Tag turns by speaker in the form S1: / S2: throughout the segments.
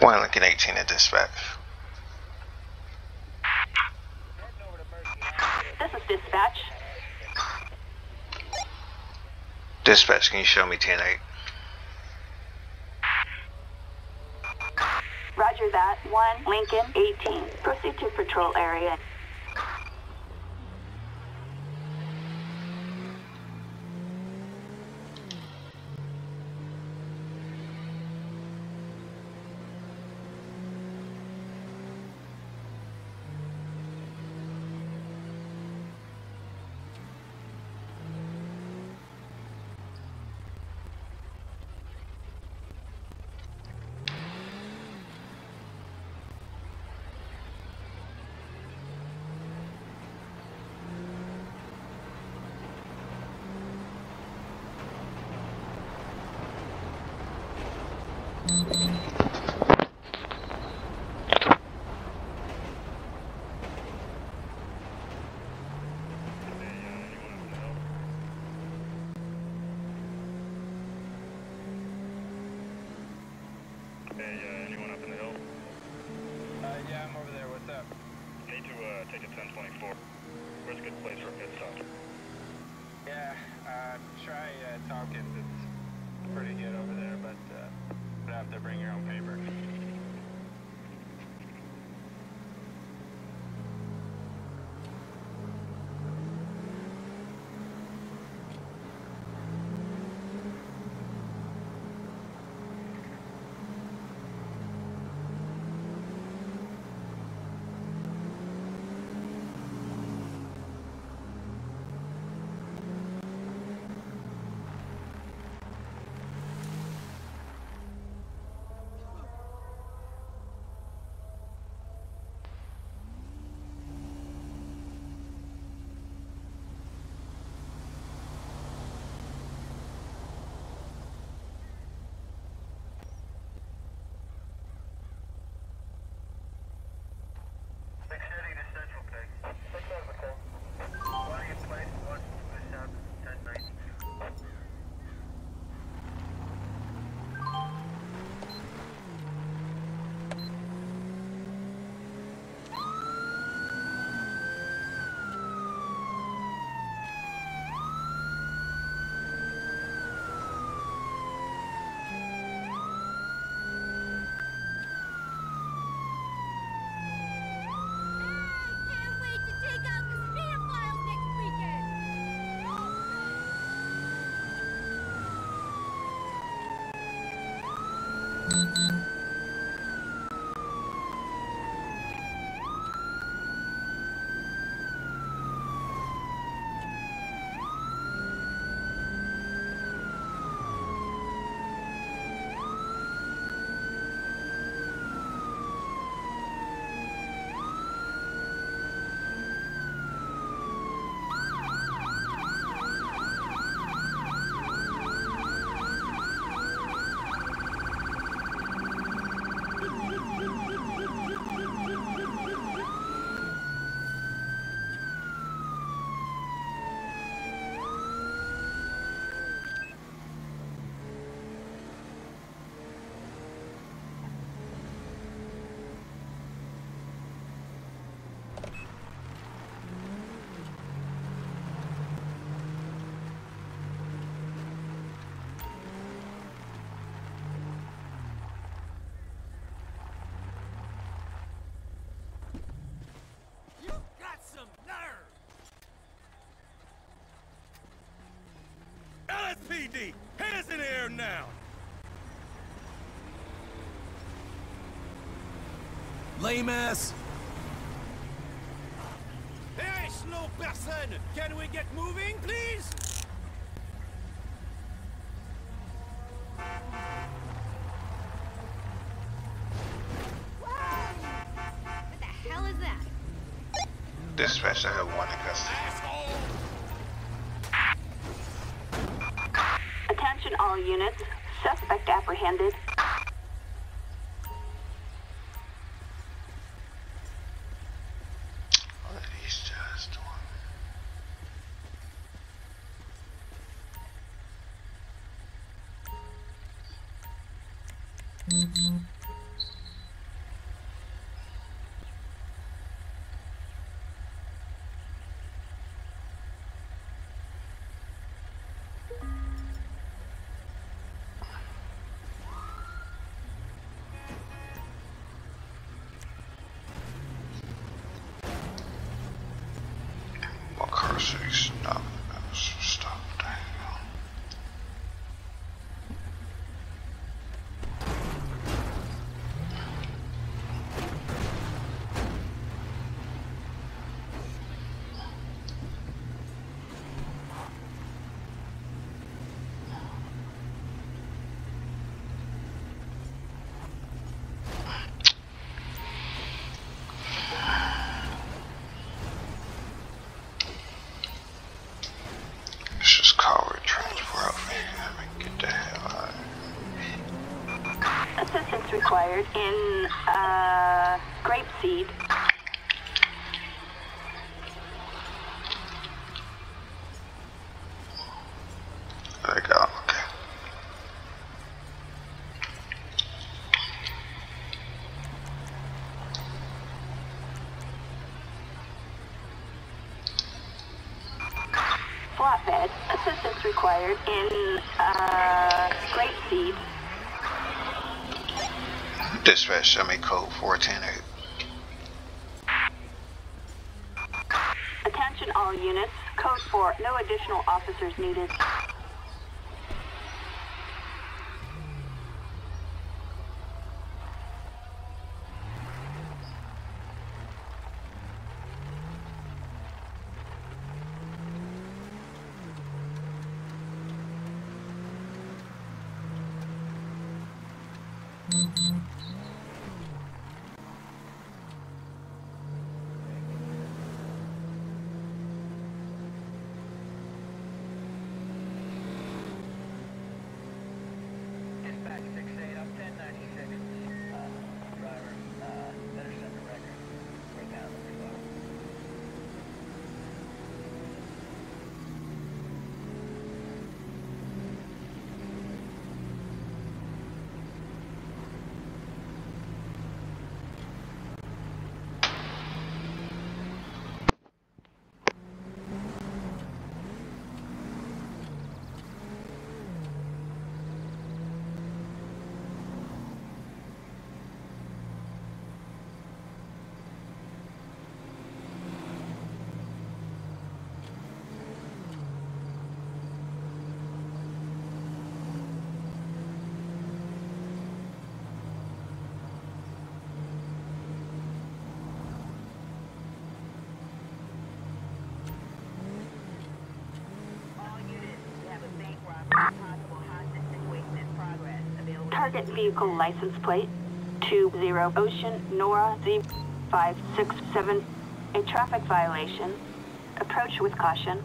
S1: One Lincoln 18 at dispatch.
S2: This is dispatch.
S1: Dispatch, can you show me 10 8?
S2: Roger that. 1 Lincoln 18. Proceed to patrol area.
S3: Hey, uh, anyone up in the hill?
S4: Uh, yeah, I'm over there. What's up?
S3: Need to uh, take a 1024. Where's a good place
S5: LSPD, hands in the air now! Lame ass! Hey, slow person! Can we get moving, please?
S6: What the hell is that?
S1: Dispatch, I have one in custody.
S2: All units. Suspect apprehended. Required in, uh, grapeseed.
S1: There we go. Okay.
S2: Flatbed. Assistance required in, uh, grapeseed.
S1: Dispatch, show me code 4108.
S2: Attention all units. Code 4. No additional officers needed.
S3: Dispatch 6-8, I'm 1096. Uh, driver, uh, better send a record. Right now, the result.
S7: All units, we have a bank robbery, possible hostage situation in progress. Available.
S2: Target vehicle license plate 20 Ocean Nora Z567. A traffic violation. Approach with caution.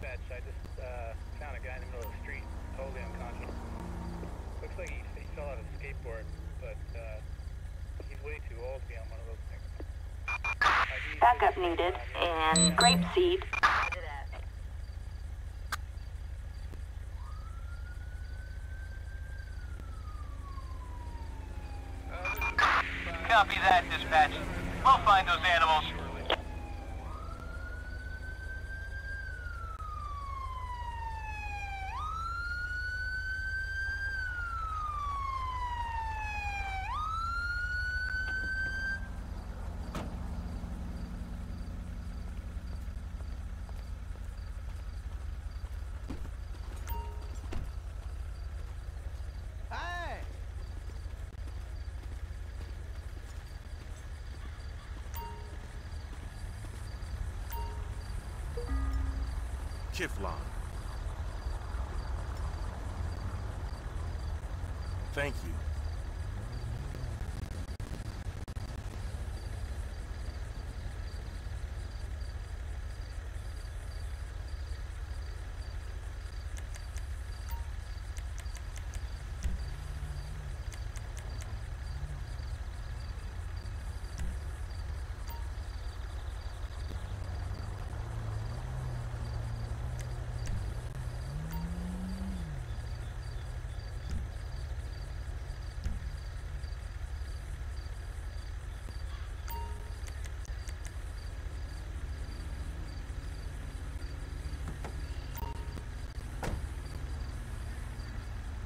S4: Dispatch. I just uh, found a guy in the middle of the street, totally unconscious. Looks like he, he fell out of a skateboard, but uh, he's way too old to be on one of those things.
S2: Backup needed. And grapeseed.
S8: Kiflon. Thank you.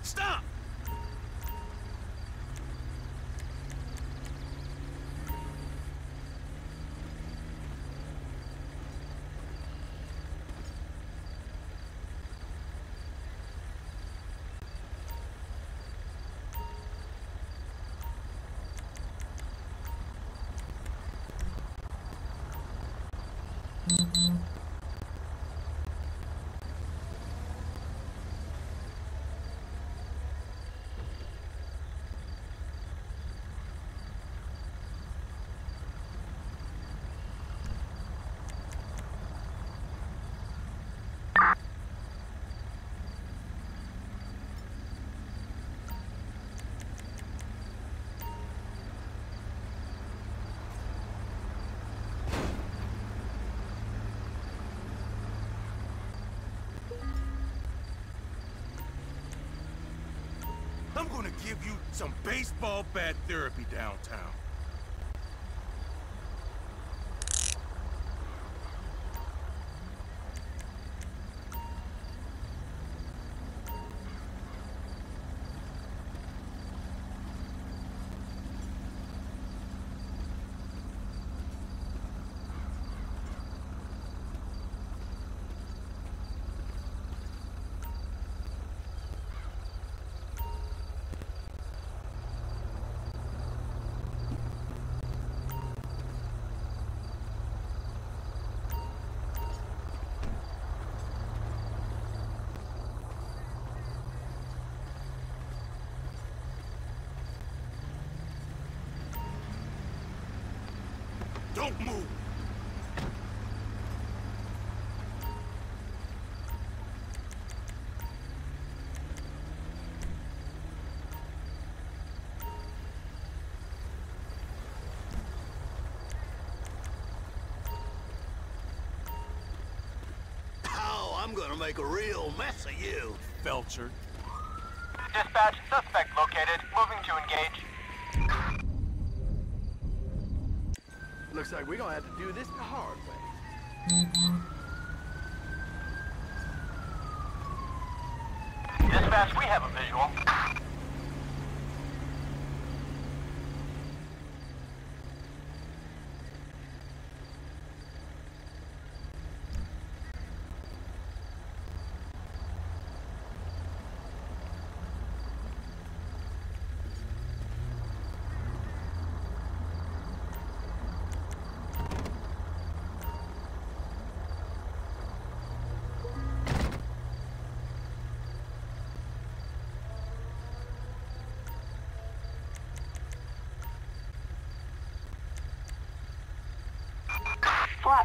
S8: Stop! I'm gonna give you some baseball bat therapy downtown. Don't move!
S5: Oh, I'm gonna make a real mess of you.
S8: Felcher.
S9: Dispatch, suspect located. Moving to engage.
S5: Looks like we're gonna have to do this the hard way. Mm-hmm.
S9: Dispatch, we have a visual.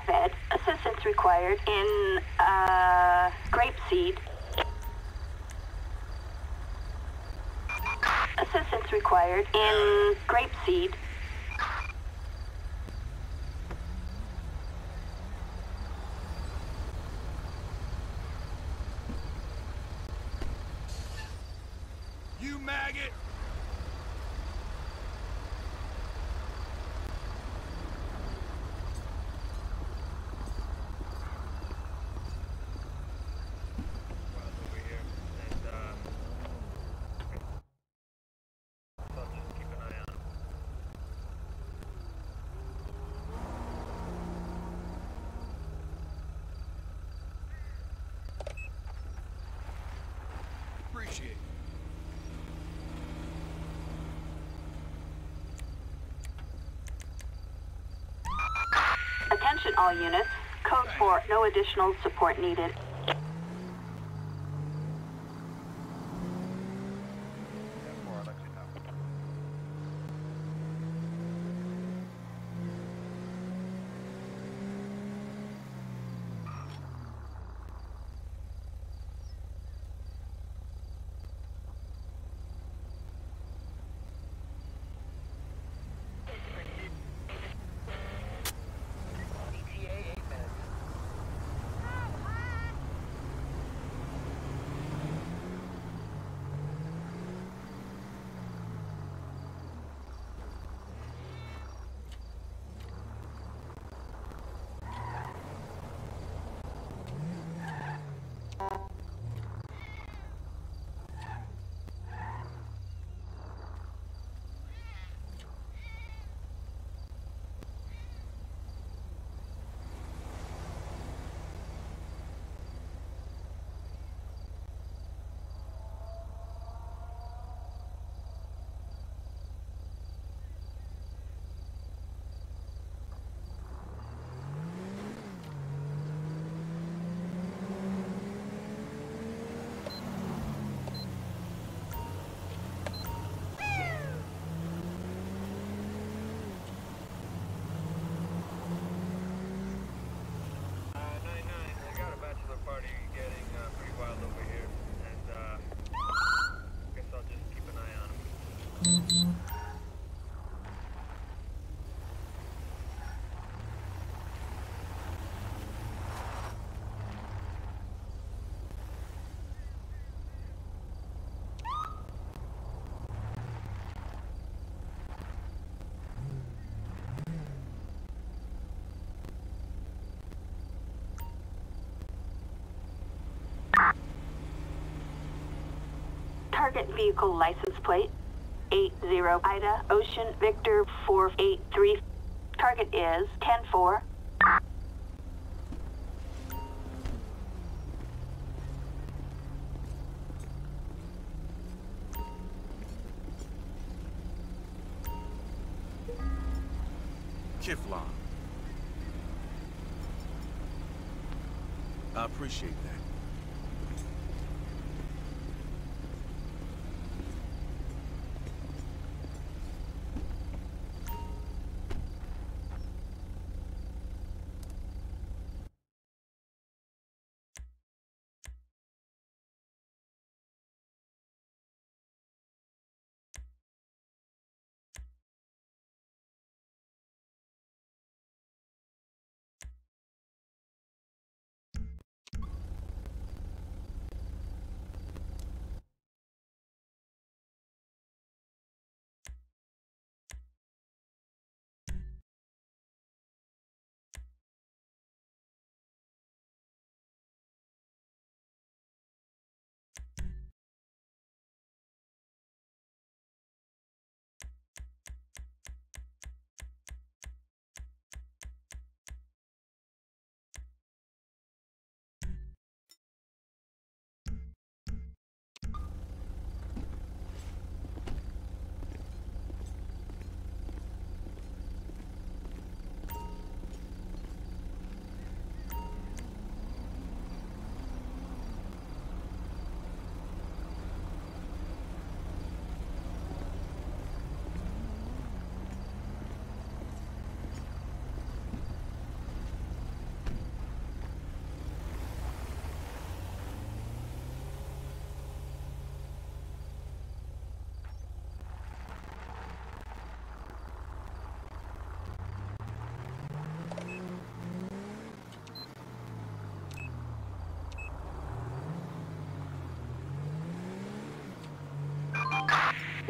S2: Flatbed. Assistance required in, uh, grapeseed. Assistance required in grapeseed.
S8: You maggot!
S3: over here, and uh, so just keep an eye on him.
S5: Appreciate it.
S2: 4, no additional support needed. Target vehicle license plate 80 Ida Ocean Victor 483. Target is 104.
S8: Kiflon. I appreciate that.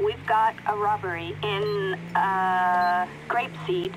S2: We've got a robbery in uh, Grapeseed.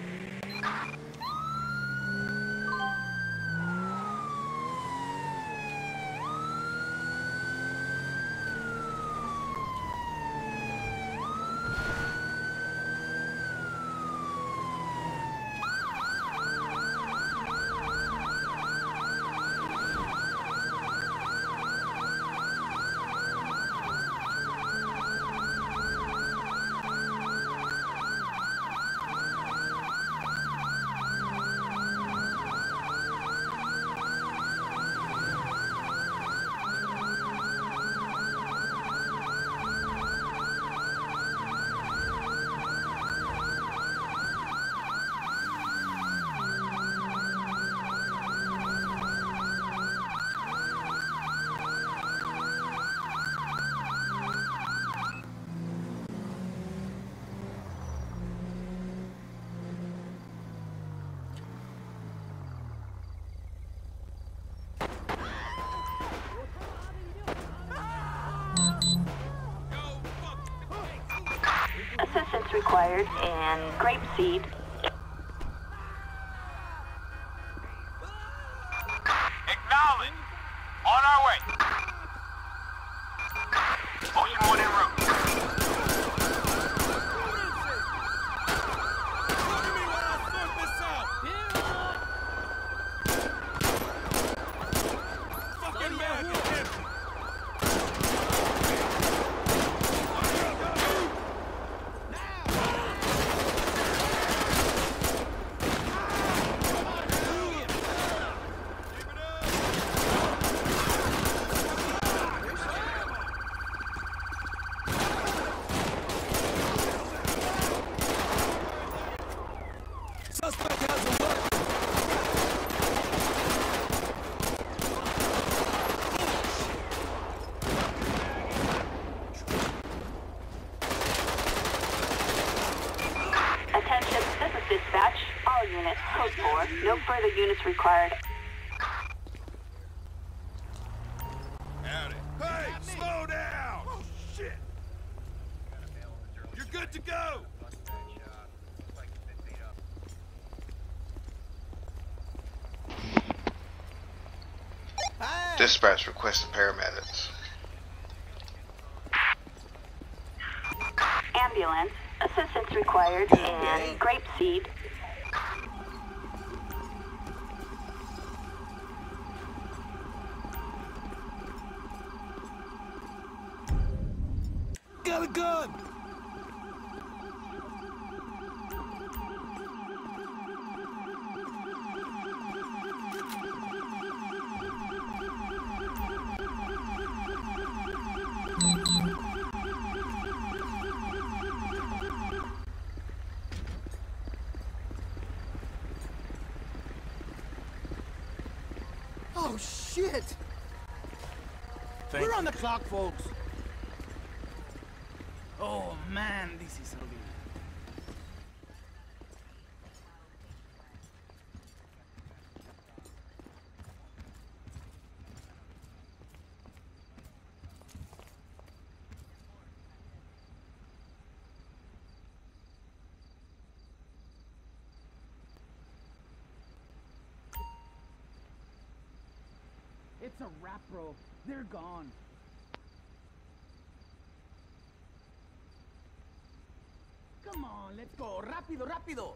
S2: Assistance required in Grapeseed.
S10: Acknowledge. On our way.
S2: Dispatch
S1: requested paramedics.
S2: Ambulance, assistance required in
S5: grape seed, bro. They're gone. Come on, let's go. Rápido, rápido.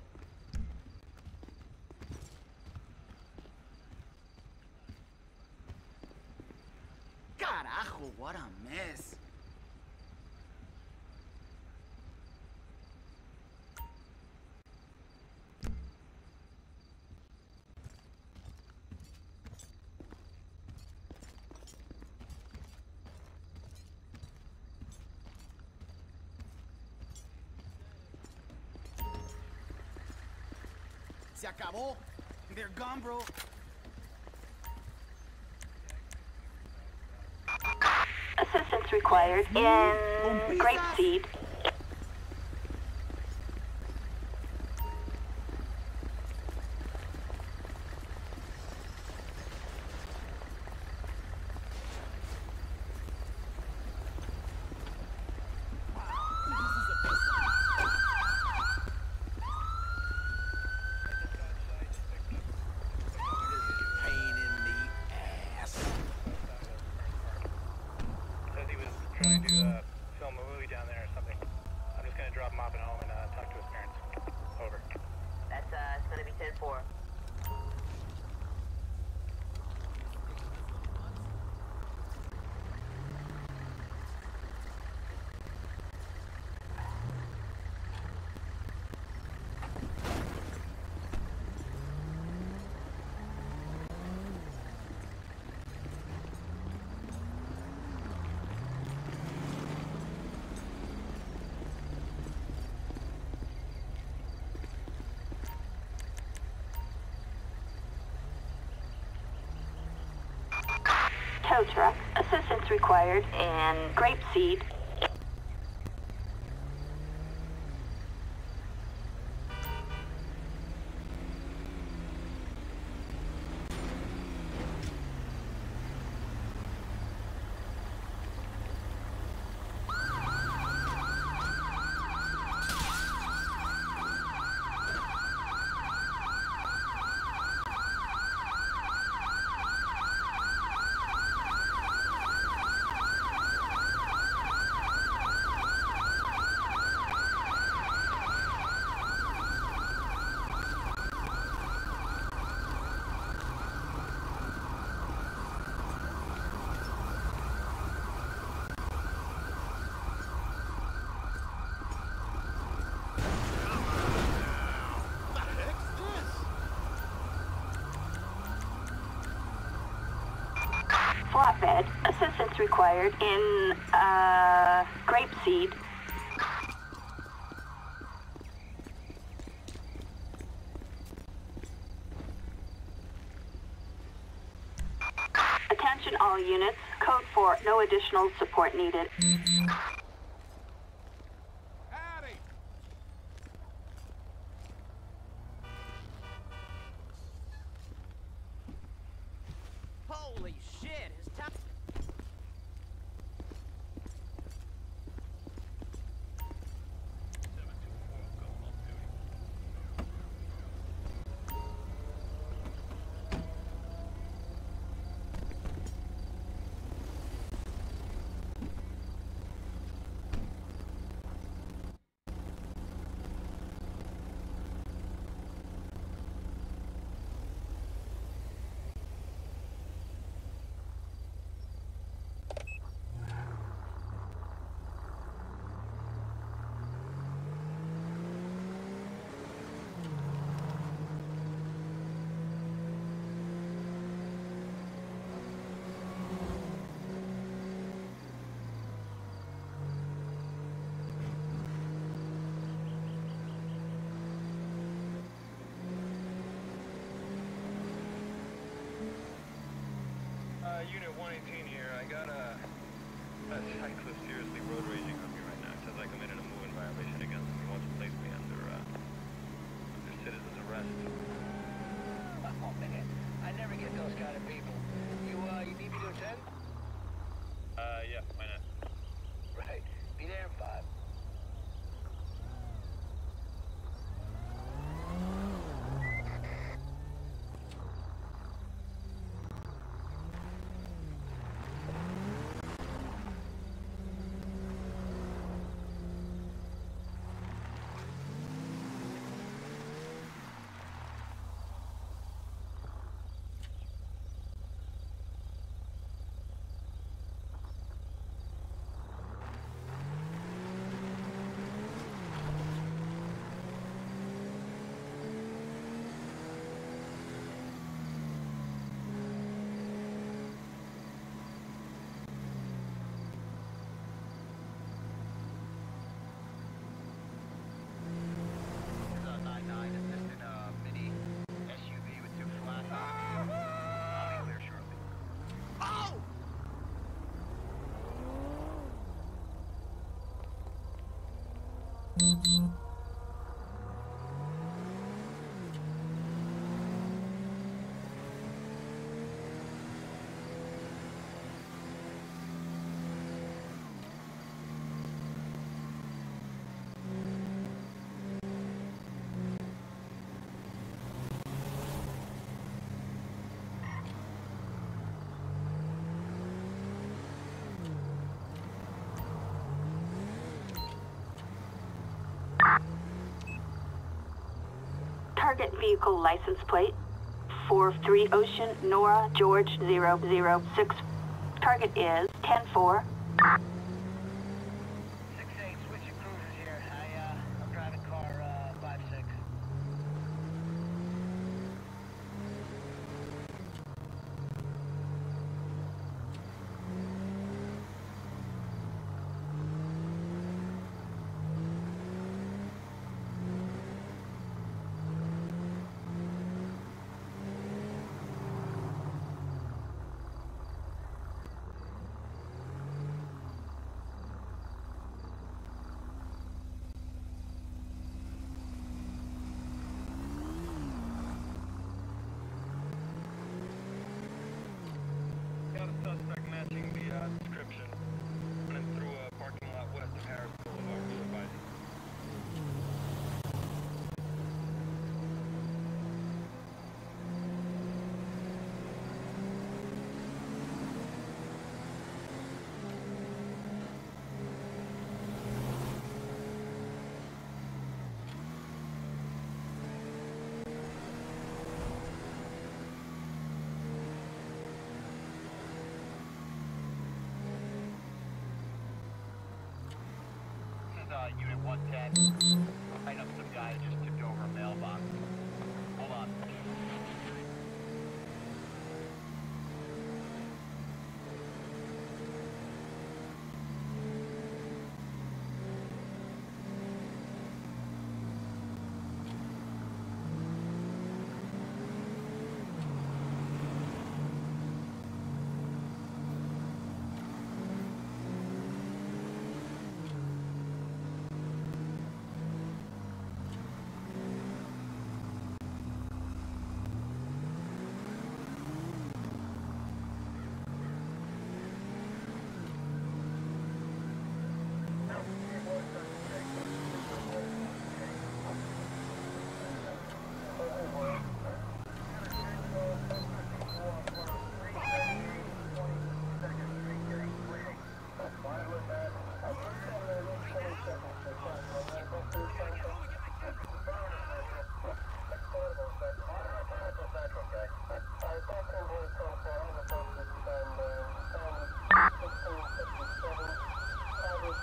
S5: Carajo, what a mess. Se acabó. They're gone, bro.
S2: Assistance required in Grapeseed.
S5: Pain in the ass.
S4: Says he was trying to uh, film a movie down there or something. I'm just gonna drop him off at home and uh, talk to his parents. Over.
S7: That's, uh, it's gonna be 10-4.
S2: Tow truck. Assistance required in Grapeseed. Flatbed. Assistance required in uh, Grapeseed. Attention all units. Code 4. No additional support needed.
S5: Howdy.
S2: Vehicle license plate 43 Ocean Nora George 006. Target is 104.
S7: Six eight, switching cruisers here. I uh, I'm driving car uh, five six.
S3: Got a suspect matching the uh, description. Running through a parking lot west of Harris Boulevard. Supervising.
S11: This is uh, Unit 110. I know some guy just tipped over a mailbox. Hold on.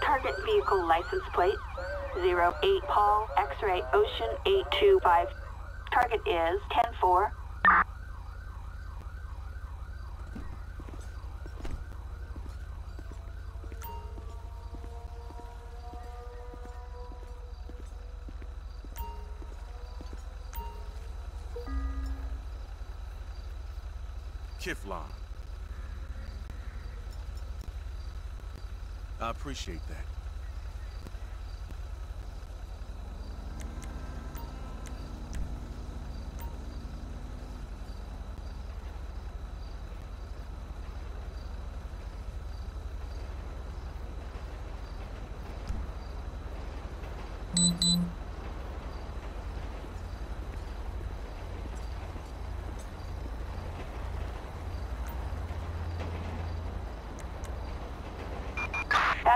S2: Target vehicle license plate 08 Paul X-ray Ocean 825. Target is 104.
S8: Kiflon. I appreciate that.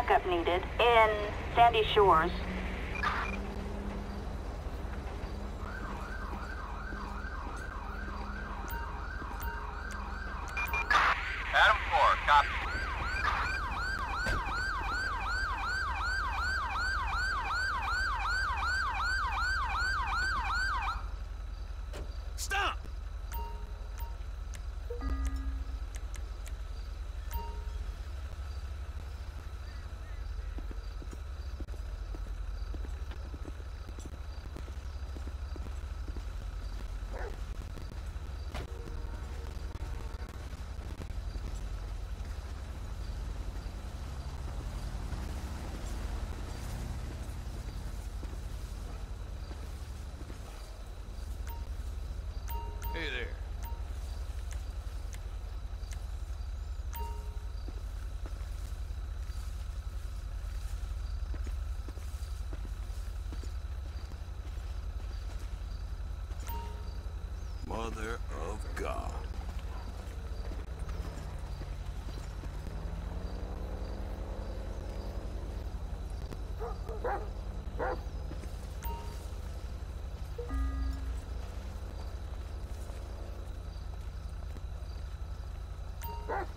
S2: Backup needed in Sandy Shores.
S8: Mother of God. Ruff!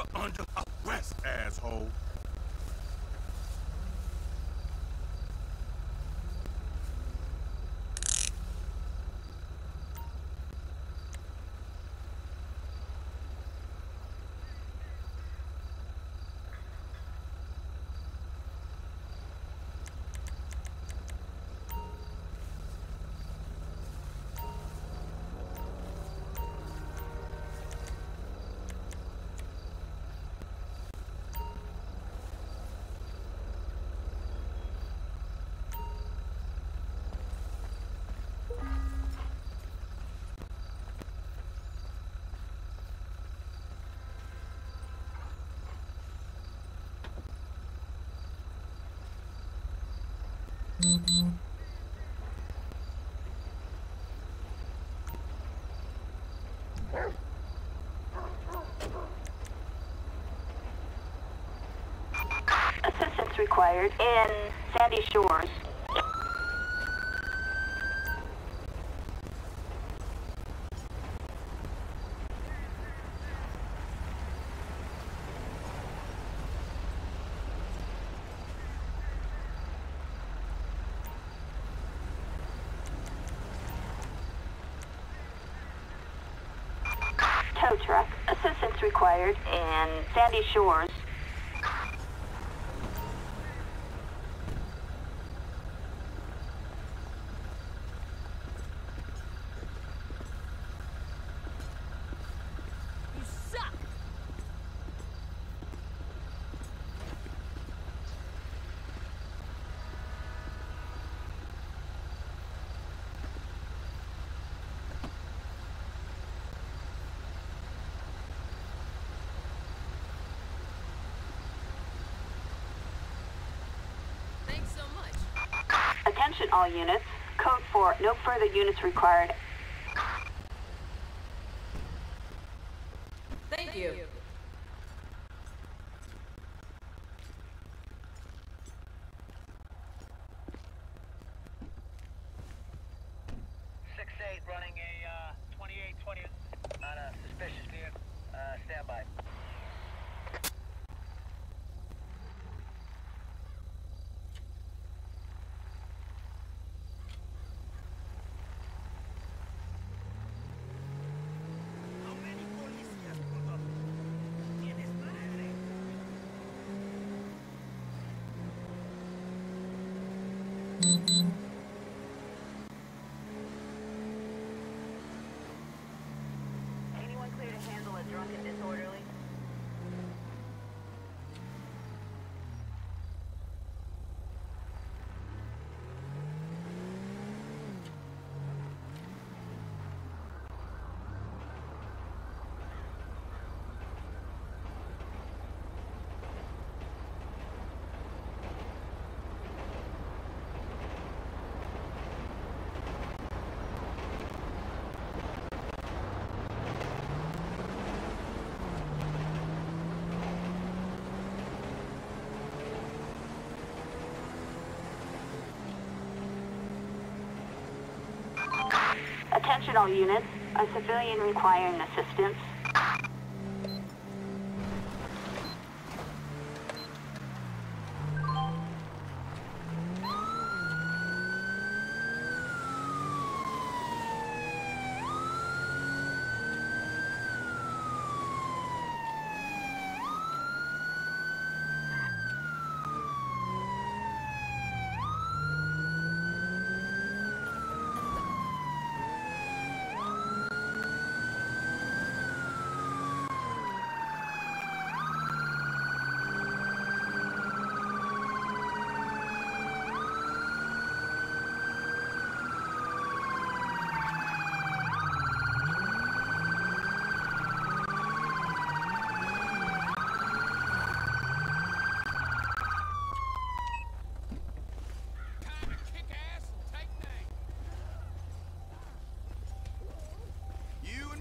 S8: You're under arrest, asshole.
S2: Assistance required in Sandy Shores. Tow truck. Assistance required in Sandy Shores. All units. Code 4. No further units required.
S12: Thank you.
S7: Six eight running a uh, 2820 on a suspicious vehicle. Uh, standby.
S8: How many police you have put up?
S2: Attention all units. A civilian requiring assistance.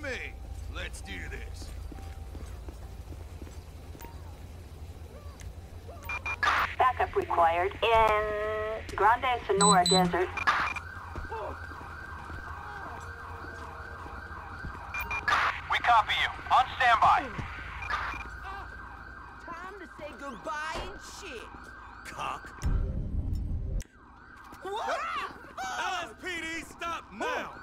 S10: Me. Let's do this.
S2: Backup required in Grand Senora Desert.
S9: We copy you. On standby.
S5: Time to say goodbye and shit.
S10: Cock. LSPD, stop now!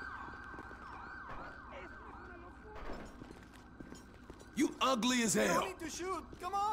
S10: Ugly as
S13: need to shoot. Come on.